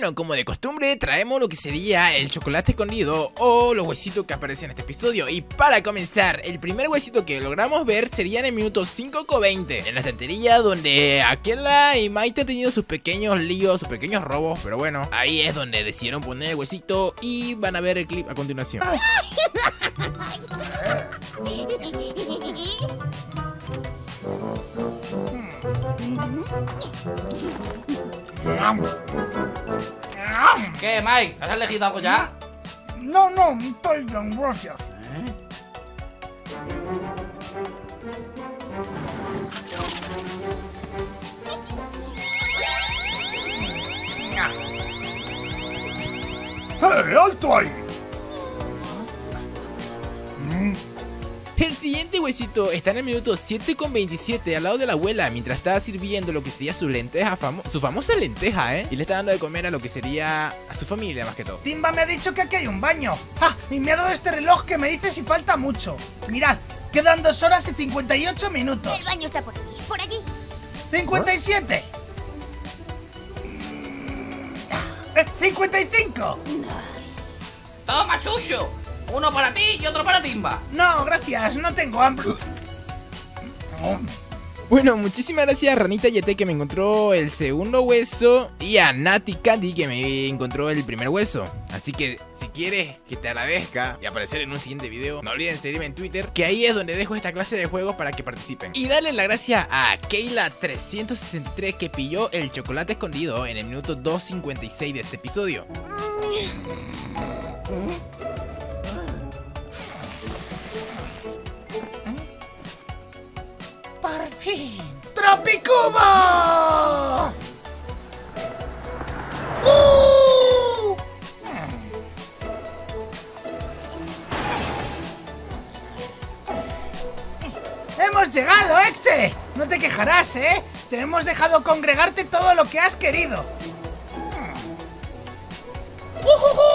bueno, como de costumbre, traemos lo que sería el chocolate escondido o los huesitos que aparecen en este episodio. Y para comenzar, el primer huesito que logramos ver sería en el minuto 5.20, en la estantería donde Aquela y Maite han tenido sus pequeños líos, sus pequeños robos, pero bueno, ahí es donde decidieron poner el huesito y van a ver el clip a continuación. ¿Qué, Mike? ¿Has elegido algo ya? No, no, estoy bien, gracias. ¡Eh, alto ahí! El siguiente huesito está en el minuto 7.27 al lado de la abuela mientras está sirviendo lo que sería su lenteja, famo- su famosa lenteja, ¿eh? Y le está dando de comer a lo que sería a su familia más que todo. Timba me ha dicho que aquí hay un baño. ¡Ah! Y me ha dado este reloj que me dice si falta mucho. Mirad, quedan 2 horas y 58 minutos. El baño está por allí, por allí. 57. Eh, 55. ¡Toma, Chucho! Uno para ti y otro para Timba. No, gracias, no tengo hambre. Bueno, muchísimas gracias a Ranita Yete que me encontró el segundo hueso y a Nati Candy que me encontró el primer hueso. Así que si quieres que te agradezca y aparecer en un siguiente video, no olviden seguirme en Twitter, que ahí es donde dejo esta clase de juegos para que participen. Y darle la gracia a Keila363 que pilló el chocolate escondido en el minuto 2.56 de este episodio. ¡Por fin! ¡Tropicubo! ¡Uh! ¡Hemos llegado, Exe! No te quejarás, ¿eh? Te hemos dejado congregarte todo lo que has querido. ¡Ujujú!